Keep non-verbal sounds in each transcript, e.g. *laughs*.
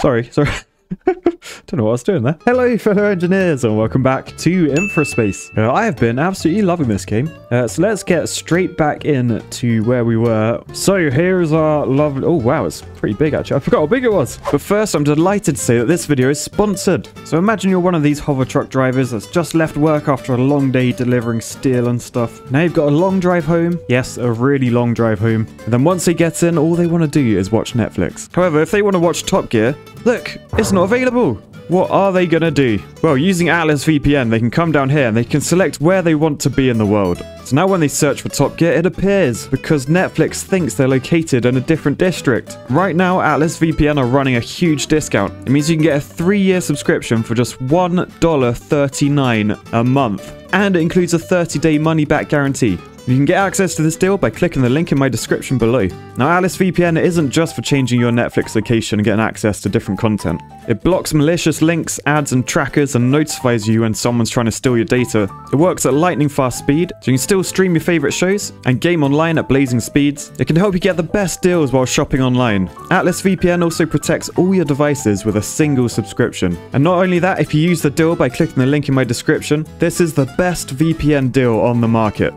Sorry, sorry. Don't know what I was doing there. Hello, fellow engineers, and welcome back to Infraspace. Uh, I have been absolutely loving this game. Uh, so let's get straight back in to where we were. So here's our lovely... Oh, wow, it's pretty big, actually. I forgot how big it was. But first, I'm delighted to say that this video is sponsored. So imagine you're one of these hover truck drivers that's just left work after a long day delivering steel and stuff. Now you've got a long drive home. Yes, a really long drive home. And then once they get in, all they want to do is watch Netflix. However, if they want to watch Top Gear, look, it's not available. What are they gonna do? Well, using Atlas VPN, they can come down here and they can select where they want to be in the world. So now when they search for Top Gear, it appears because Netflix thinks they're located in a different district. Right now, Atlas VPN are running a huge discount. It means you can get a three-year subscription for just $1.39 a month. And it includes a 30-day money-back guarantee. You can get access to this deal by clicking the link in my description below. Now, Atlas VPN isn't just for changing your Netflix location and getting access to different content. It blocks malicious links, ads, and trackers and notifies you when someone's trying to steal your data. It works at lightning fast speed, so you can still stream your favorite shows and game online at blazing speeds. It can help you get the best deals while shopping online. Atlas VPN also protects all your devices with a single subscription. And not only that, if you use the deal by clicking the link in my description, this is the best VPN deal on the market.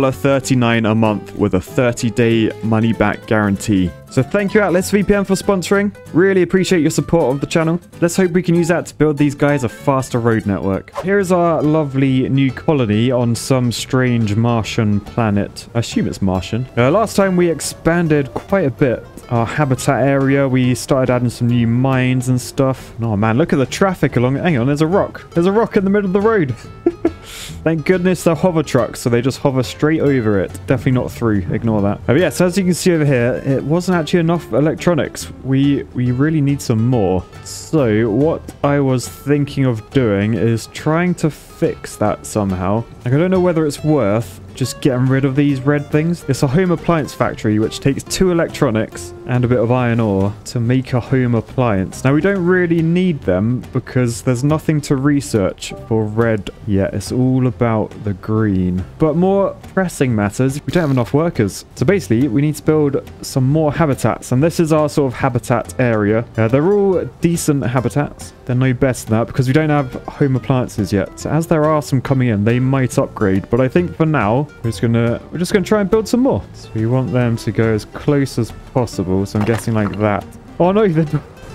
$1.39 a month with a 30-day money-back guarantee. So thank you Atlas VPN for sponsoring. Really appreciate your support of the channel. Let's hope we can use that to build these guys a faster road network. Here's our lovely new colony on some strange Martian planet. I assume it's Martian. Uh, last time we expanded quite a bit our habitat area. We started adding some new mines and stuff. Oh man, look at the traffic along. Hang on, there's a rock. There's a rock in the middle of the road. *laughs* Thank goodness they're hover trucks, so they just hover straight over it. Definitely not through. Ignore that. Oh yeah, so as you can see over here, it wasn't actually enough electronics. We we really need some more. So what I was thinking of doing is trying to fix that somehow. Like I don't know whether it's worth just getting rid of these red things. It's a home appliance factory which takes two electronics and a bit of iron ore to make a home appliance. Now we don't really need them because there's nothing to research for red yet. It's all about the green. But more pressing matters, we don't have enough workers. So basically we need to build some more habitats and this is our sort of habitat area. Uh, they're all decent habitats. They're no better than that because we don't have home appliances yet. So as there are some coming in, they might upgrade. But I think for now, we're just gonna we're just gonna try and build some more. So we want them to go as close as possible. So I'm guessing like that. Oh no, they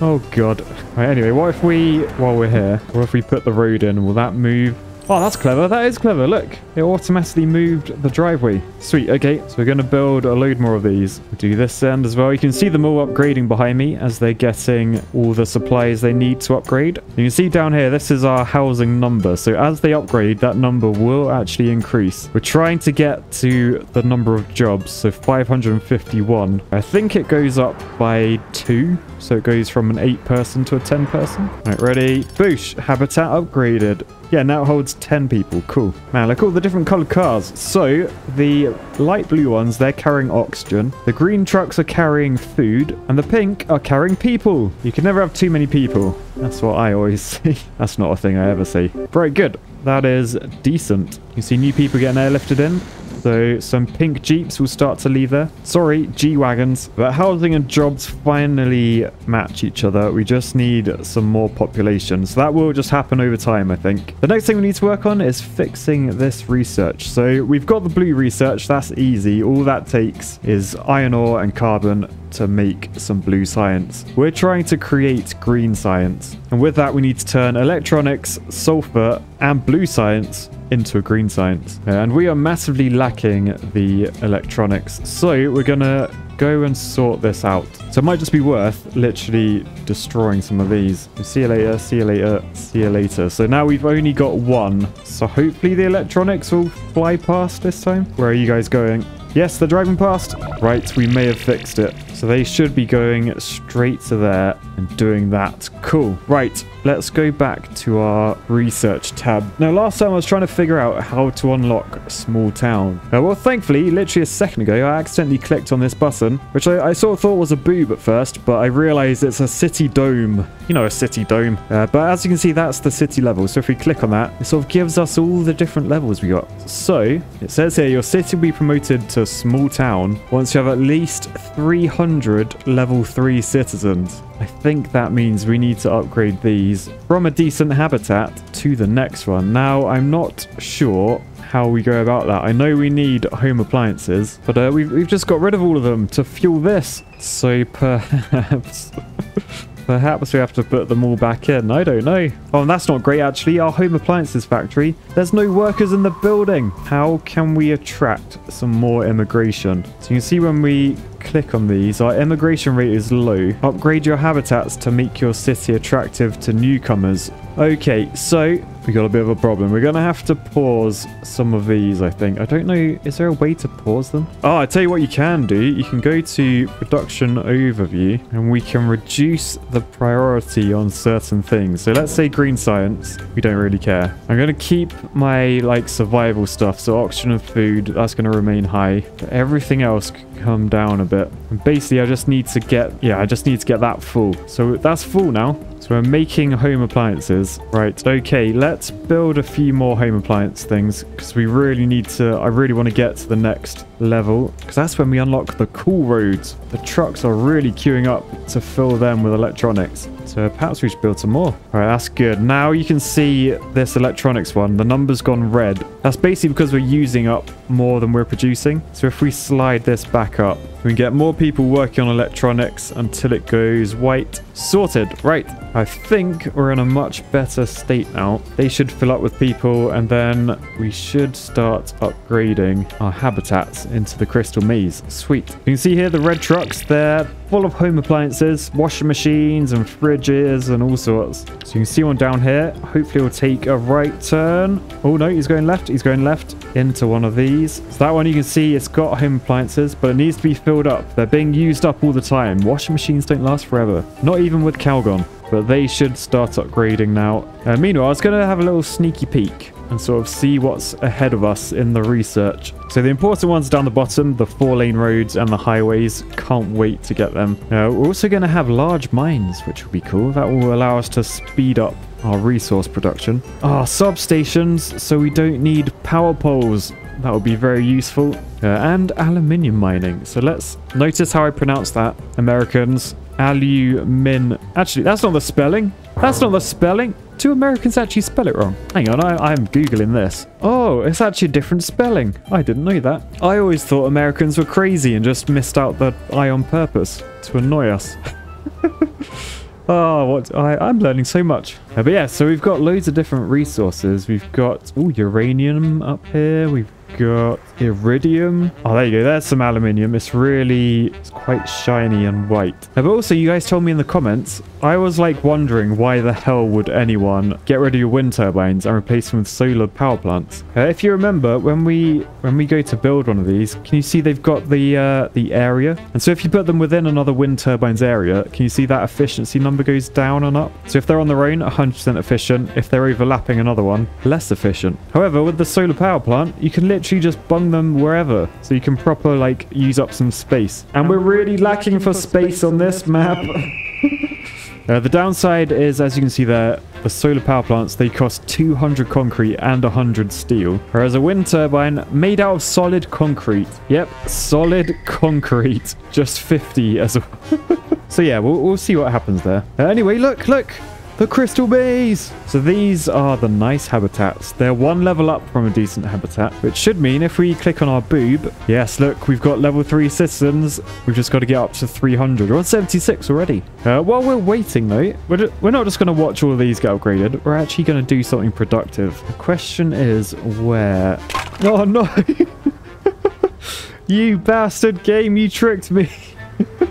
Oh god. Right, anyway, what if we while we're here, what if we put the road in? Will that move? Oh, that's clever. That is clever. Look, it automatically moved the driveway. Sweet. Okay, so we're going to build a load more of these. We'll do this end as well. You can see them all upgrading behind me as they're getting all the supplies they need to upgrade. You can see down here, this is our housing number. So as they upgrade, that number will actually increase. We're trying to get to the number of jobs. So 551. I think it goes up by two. So it goes from an eight person to a 10 person. All right, ready? Boosh. Habitat upgraded. Yeah, now it holds 10 people. Cool. Man, look at all the different colored cars. So, the light blue ones, they're carrying oxygen. The green trucks are carrying food. And the pink are carrying people. You can never have too many people. That's what I always *laughs* see. That's not a thing I ever see. Very good. That is decent. You see new people getting airlifted in. So some pink Jeeps will start to leave there. Sorry, G-Wagons. But housing and jobs finally match each other. We just need some more population. So that will just happen over time, I think. The next thing we need to work on is fixing this research. So we've got the blue research. That's easy. All that takes is iron ore and carbon to make some blue science. We're trying to create green science. And with that, we need to turn electronics, sulfur, and blue science into a green science. Uh, and we are massively lacking the electronics. So we're going to go and sort this out. So it might just be worth literally destroying some of these. See you later, see you later, see you later. So now we've only got one. So hopefully the electronics will fly past this time. Where are you guys going? Yes, they're driving past. Right, we may have fixed it. So they should be going straight to there and doing that. Cool. Right, let's go back to our research tab. Now, last time I was trying to figure out how to unlock Small Town. Uh, well, thankfully, literally a second ago, I accidentally clicked on this button, which I, I sort of thought was a boob at first, but I realized it's a city dome. You know, a city dome. Uh, but as you can see, that's the city level. So if we click on that, it sort of gives us all the different levels we got. So it says here, your city will be promoted to Small Town once you have at least 300 level 3 citizens. I think that means we need to upgrade these from a decent habitat to the next one. Now, I'm not sure how we go about that. I know we need home appliances, but uh, we've, we've just got rid of all of them to fuel this. So perhaps... *laughs* Perhaps we have to put them all back in. I don't know. Oh, that's not great, actually. Our home appliances factory. There's no workers in the building. How can we attract some more immigration? So you can see when we click on these, our immigration rate is low. Upgrade your habitats to make your city attractive to newcomers. Okay, so we got a bit of a problem. We're going to have to pause some of these, I think. I don't know. Is there a way to pause them? Oh, I tell you what you can do. You can go to production overview and we can reduce the priority on certain things. So let's say green science. We don't really care. I'm going to keep my like survival stuff. So oxygen and food, that's going to remain high. But everything else come down a bit. And basically, I just need to get, yeah, I just need to get that full. So that's full now. So we're making home appliances. Right, okay, let's build a few more home appliance things because we really need to, I really want to get to the next level because that's when we unlock the cool roads. The trucks are really queuing up to fill them with electronics. So perhaps we should build some more. All right, that's good. Now you can see this electronics one. The number's gone red. That's basically because we're using up more than we're producing. So if we slide this back up, we can get more people working on electronics until it goes white. Sorted. Right. I think we're in a much better state now. They should fill up with people and then we should start upgrading our habitats into the crystal maze. Sweet. You can see here the red trucks. They're full of home appliances, washing machines and fridges and all sorts. So you can see one down here. Hopefully we'll take a right turn. Oh no, he's going left. He's going left into one of these. So that one you can see it's got home appliances, but it needs to be filled up. They're being used up all the time. Washing machines don't last forever. Not even with Calgon. But they should start upgrading now. Uh, meanwhile, I was going to have a little sneaky peek and sort of see what's ahead of us in the research. So the important ones down the bottom, the four lane roads and the highways, can't wait to get them. Uh, we're also going to have large mines, which will be cool. That will allow us to speed up our resource production. Ah, substations, so we don't need power poles. That would be very useful. Uh, and aluminium mining. So let's notice how I pronounce that. Americans. Alumin. Actually, that's not the spelling. That's not the spelling. Do Americans actually spell it wrong? Hang on, I, I'm Googling this. Oh, it's actually a different spelling. I didn't know that. I always thought Americans were crazy and just missed out the I on purpose to annoy us. Oh, *laughs* what I, I'm learning so much. Uh, but yeah, so we've got loads of different resources. We've got oh uranium up here. We've got iridium. Oh, there you go. There's some aluminium. It's really, it's quite shiny and white. Uh, but also, you guys told me in the comments, I was like wondering why the hell would anyone get rid of your wind turbines and replace them with solar power plants? Uh, if you remember, when we when we go to build one of these, can you see they've got the uh, the area? And so if you put them within another wind turbines area, can you see that efficiency number goes down and up? So if they're on their own, 100% efficient. If they're overlapping another one, less efficient. However, with the solar power plant, you can literally just bung them wherever. So you can proper like use up some space. And we're really lacking for space on this map. *laughs* Uh, the downside is, as you can see there, the solar power plants, they cost 200 concrete and 100 steel. Whereas a wind turbine made out of solid concrete. Yep, solid concrete. *laughs* Just 50 as well. *laughs* so yeah, we'll, we'll see what happens there. Uh, anyway, look, look. The crystal bees! So these are the nice habitats. They're one level up from a decent habitat, which should mean if we click on our boob, yes, look, we've got level 3 citizens. We've just got to get up to 300. We're on 76 already. Uh, while we're waiting, though, we're, we're not just going to watch all of these get upgraded. We're actually going to do something productive. The question is where... Oh, no! *laughs* you bastard game, you tricked me! *laughs*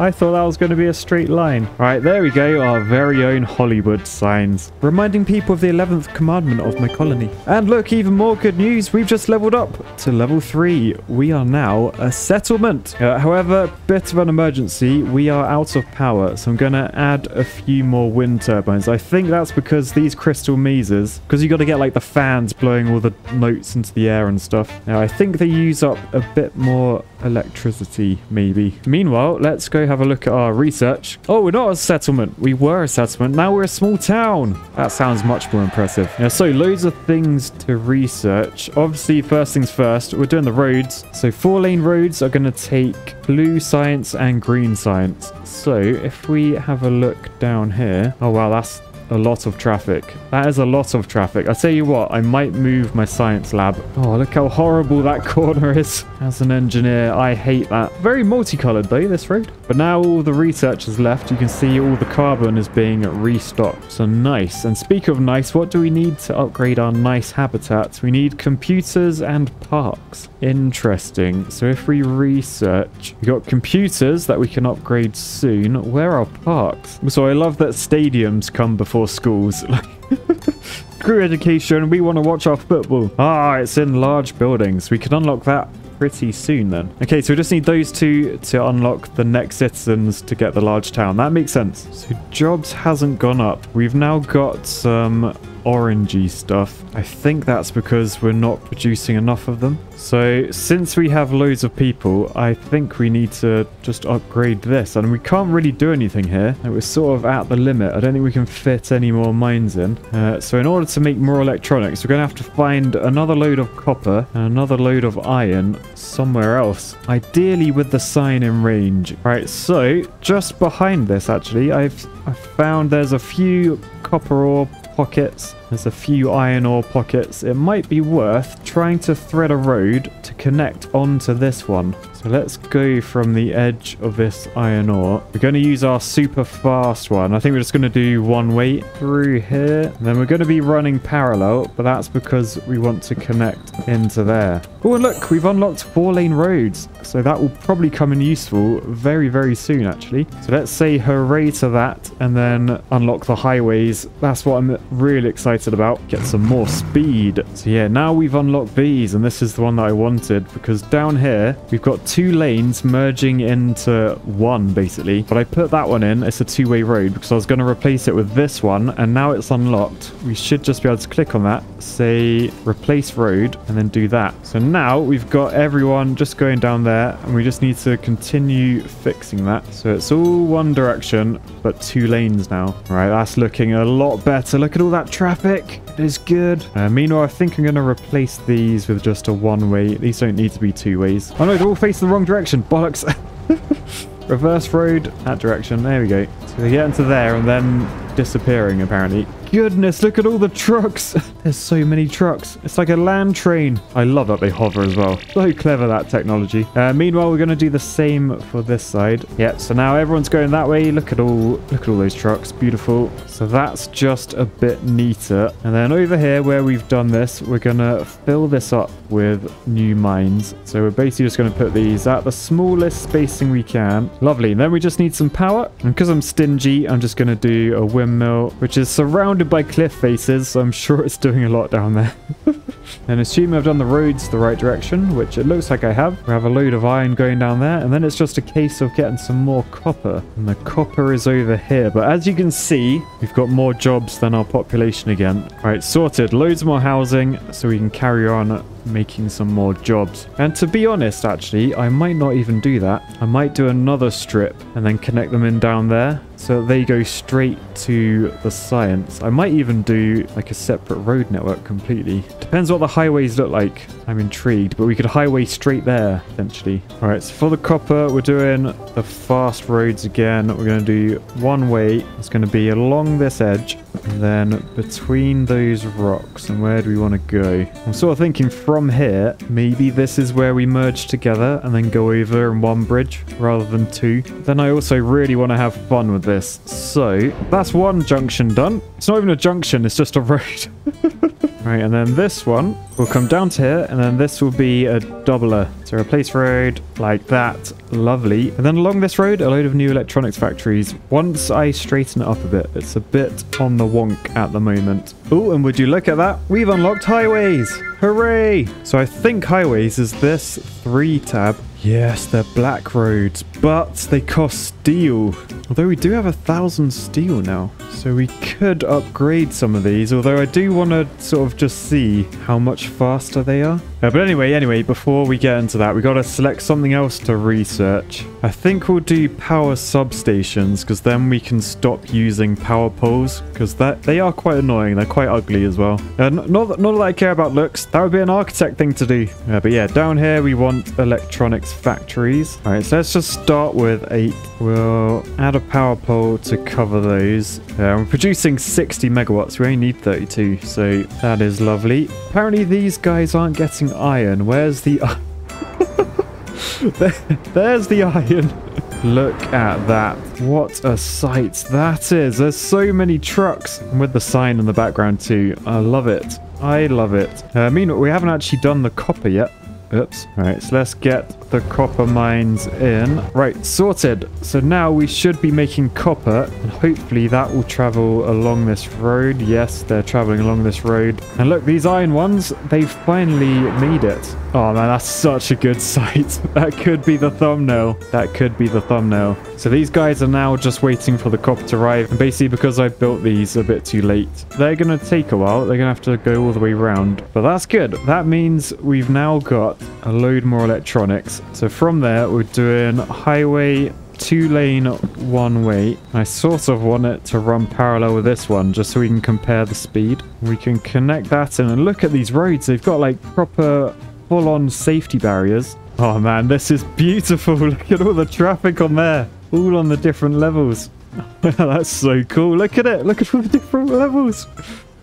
I thought that was going to be a straight line. All right, there we go. Our very own Hollywood signs. Reminding people of the 11th commandment of my colony. And look, even more good news. We've just leveled up to level 3. We are now a settlement. Uh, however, bit of an emergency. We are out of power, so I'm going to add a few more wind turbines. I think that's because these crystal mazes, because you got to get like the fans blowing all the notes into the air and stuff. Now, I think they use up a bit more electricity, maybe. Meanwhile, let's go have a look at our research. Oh, we're not a settlement. We were a settlement. Now we're a small town. That sounds much more impressive. Yeah, so loads of things to research. Obviously, first things first, we're doing the roads. So four lane roads are going to take blue science and green science. So if we have a look down here. Oh, wow, that's a lot of traffic. That is a lot of traffic. I tell you what, I might move my science lab. Oh, look how horrible that *laughs* corner is. As an engineer, I hate that. Very multicolored though, this road. But now all the research is left. You can see all the carbon is being restocked. So nice. And speak of nice, what do we need to upgrade our nice habitats? We need computers and parks. Interesting. So if we research, we got computers that we can upgrade soon. Where are parks? So I love that stadiums come before schools. *laughs* Crew education, we want to watch our football. Ah, it's in large buildings. We can unlock that pretty soon then. Okay, so we just need those two to unlock the next citizens to get the large town. That makes sense. So jobs hasn't gone up. We've now got some orangey stuff. I think that's because we're not producing enough of them. So since we have loads of people, I think we need to just upgrade this. And we can't really do anything here. We're sort of at the limit. I don't think we can fit any more mines in. Uh, so in order to make more electronics, we're going to have to find another load of copper and another load of iron somewhere else. Ideally with the sign in range. All right, so just behind this actually, I've, I've found there's a few copper ore pockets. There's a few iron ore pockets. It might be worth trying to thread a road to connect onto this one. So let's go from the edge of this iron ore. We're going to use our super fast one. I think we're just going to do one way through here. And then we're going to be running parallel, but that's because we want to connect into there. Oh, look, we've unlocked four lane roads. So that will probably come in useful very, very soon, actually. So let's say hooray to that and then unlock the highways. That's what I'm really excited about. Get some more speed. So yeah, now we've unlocked these and this is the one that I wanted because down here we've got two lanes merging into one basically. But I put that one in it's a two-way road because I was going to replace it with this one and now it's unlocked. We should just be able to click on that say replace road and then do that. So now we've got everyone just going down there and we just need to continue fixing that. So it's all one direction but two lanes now. Right that's looking a lot better. Look at all that traffic. It is good. Uh, meanwhile I think I'm going to replace these with just a one way these don't need to be two ways. Oh no they're all facing the wrong direction. Bollocks. *laughs* Reverse road, that direction. There we go. So we get into there and then disappearing, apparently goodness, look at all the trucks. *laughs* There's so many trucks. It's like a land train. I love that they hover as well. So clever, that technology. Uh, meanwhile, we're going to do the same for this side. Yep, so now everyone's going that way. Look at all, look at all those trucks. Beautiful. So that's just a bit neater. And then over here where we've done this, we're going to fill this up with new mines. So we're basically just going to put these at the smallest spacing we can. Lovely. And then we just need some power. And because I'm stingy, I'm just going to do a windmill, which is surrounded by cliff faces, so I'm sure it's a lot down there. *laughs* and assuming I've done the roads the right direction, which it looks like I have, we have a load of iron going down there, and then it's just a case of getting some more copper. And the copper is over here, but as you can see, we've got more jobs than our population again. All right, sorted. Loads more housing, so we can carry on making some more jobs. And to be honest, actually, I might not even do that. I might do another strip and then connect them in down there so they go straight to the science. I might even do like a separate road network completely. Depends what the highways look like. I'm intrigued, but we could highway straight there, eventually. All right, so for the copper, we're doing the fast roads again. We're going to do one way. It's going to be along this edge then between those rocks. And where do we want to go? I'm sort of thinking from here, maybe this is where we merge together and then go over in one bridge rather than two. Then I also really want to have fun with this. So that's one junction done. It's not even a junction, it's just a road. *laughs* right, and then this one will come down to here, and then this will be a doubler So replace road like that. Lovely. And then along this road, a load of new electronics factories. Once I straighten it up a bit, it's a bit on the wonk at the moment. Oh, and would you look at that? We've unlocked highways. Hooray! So I think highways is this three tab. Yes, they're black roads, but they cost steel. Although we do have a thousand steel now. So we could upgrade some of these, although I do want to sort of just see how much faster they are. Uh, but anyway, anyway, before we get into that, we got to select something else to research. I think we'll do power substations, because then we can stop using power poles, because that they are quite annoying. They're quite ugly as well. Uh, not, that, not that I care about looks. That would be an architect thing to do. Uh, but yeah, down here we want electronics factories. All right, so let's just start with eight. We'll add a power pole to cover those. Uh, we're producing 60 megawatts. We only need 32, so that is lovely. Apparently these guys aren't getting iron. Where's the... *laughs* there's the iron. Look at that. What a sight that is. There's so many trucks And with the sign in the background too. I love it. I love it. Uh, I mean, we haven't actually done the copper yet. Oops. All right, so let's get the copper mines in. Right, sorted. So now we should be making copper, and hopefully that will travel along this road. Yes, they're traveling along this road. And look, these iron ones, they've finally made it. Oh man, that's such a good *laughs* sight. that could be the thumbnail. That could be the thumbnail. So these guys are now just waiting for the copper to arrive. And basically because I built these a bit too late, they're going to take a while. They're going to have to go all the way around. But that's good. That means we've now got a load more electronics. So from there, we're doing highway two lane one way i sort of want it to run parallel with this one just so we can compare the speed. We can connect that in and look at these roads. They've got like proper full-on safety barriers. Oh man this is beautiful. *laughs* Look at all the traffic on there. All on the different levels. *laughs* That's so cool. Look at it. Look at all the different levels.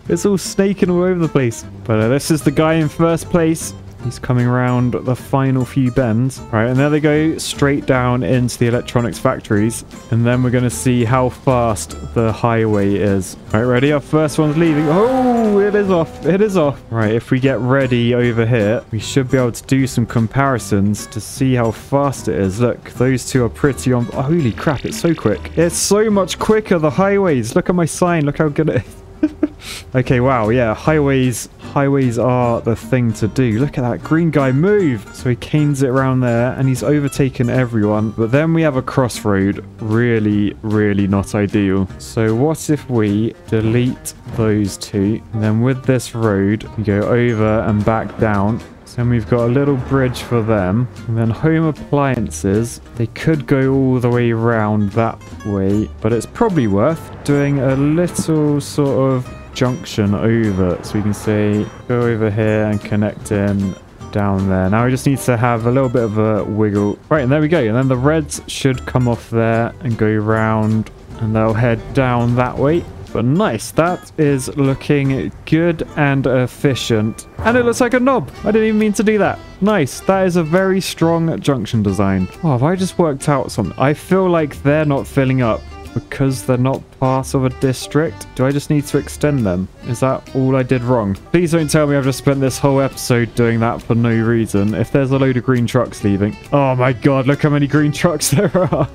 It's all snaking all over the place. But uh, this is the guy in first place He's coming around the final few bends. Right, and there they go straight down into the electronics factories. And then we're going to see how fast the highway is. All right, ready? Our first one's leaving. Oh, it is off. It is off. Right, if we get ready over here, we should be able to do some comparisons to see how fast it is. Look, those two are pretty on... Oh, holy crap, it's so quick. It's so much quicker, the highways. Look at my sign. Look how good it is. *laughs* okay, wow, yeah, highways highways are the thing to do. Look at that green guy move. So he canes it around there and he's overtaken everyone. But then we have a crossroad. Really, really not ideal. So what if we delete those two? And then with this road, we go over and back down. Then we've got a little bridge for them. And then home appliances. They could go all the way around that way. But it's probably worth doing a little sort of junction over. So we can say go over here and connect in down there. Now we just need to have a little bit of a wiggle. Right, and there we go. And then the reds should come off there and go around and they'll head down that way. But nice, that is looking good and efficient. And it looks like a knob. I didn't even mean to do that. Nice, that is a very strong junction design. Oh, have I just worked out something? I feel like they're not filling up because they're not part of a district? Do I just need to extend them? Is that all I did wrong? Please don't tell me I've just spent this whole episode doing that for no reason. If there's a load of green trucks leaving. Oh my god, look how many green *laughs* trucks there are.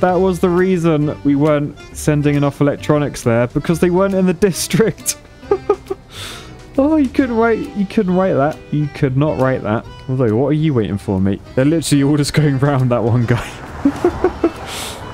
that was the reason we weren't sending enough electronics there because they weren't in the *laughs* district. *laughs* Oh, you couldn't write. You couldn't write that. You could not write that. Although, what are you waiting for, mate? They're literally all just going round that one guy.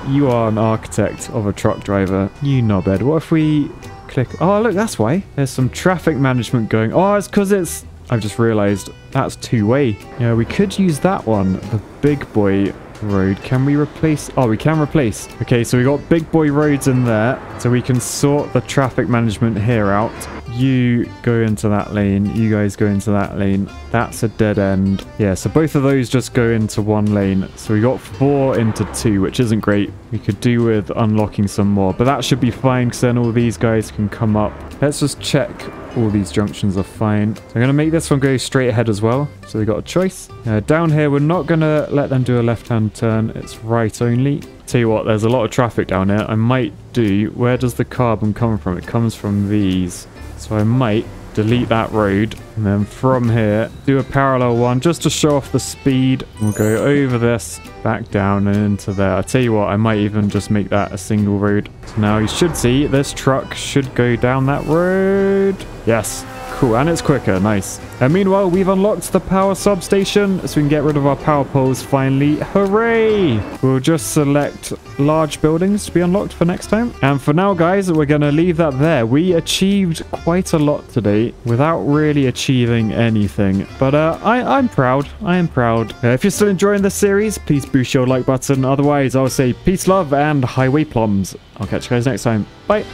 You are an architect of a truck driver. You knobhead. What if we click... Oh, look, that's why. There's some traffic management going. Oh, it's because it's... I've just realized that's two-way. Yeah, we could use that one. The big boy road. Can we replace? Oh, we can replace. Okay, so we got big boy roads in there. So we can sort the traffic management here out. You go into that lane. You guys go into that lane. That's a dead end. Yeah, so both of those just go into one lane. So we got four into two, which isn't great. We could do with unlocking some more, but that should be fine because then all these guys can come up. Let's just check all these junctions are fine. So I'm going to make this one go straight ahead as well. So they got a choice. Uh, down here, we're not going to let them do a left-hand turn. It's right only. Tell you what, there's a lot of traffic down here. I might do... Where does the carbon come from? It comes from these. So I might delete that road. And then from here, do a parallel one just to show off the speed. We'll go over this, back down and into there. i tell you what, I might even just make that a single road. So now you should see this truck should go down that road. Yes, Cool, and it's quicker. Nice. And meanwhile, we've unlocked the power substation, so we can get rid of our power poles finally. Hooray! We'll just select large buildings to be unlocked for next time. And for now, guys, we're going to leave that there. We achieved quite a lot today without really achieving anything. But uh, I, I'm proud. I am proud. Uh, if you're still enjoying this series, please boost your like button. Otherwise, I'll say peace, love, and highway plums. I'll catch you guys next time. Bye.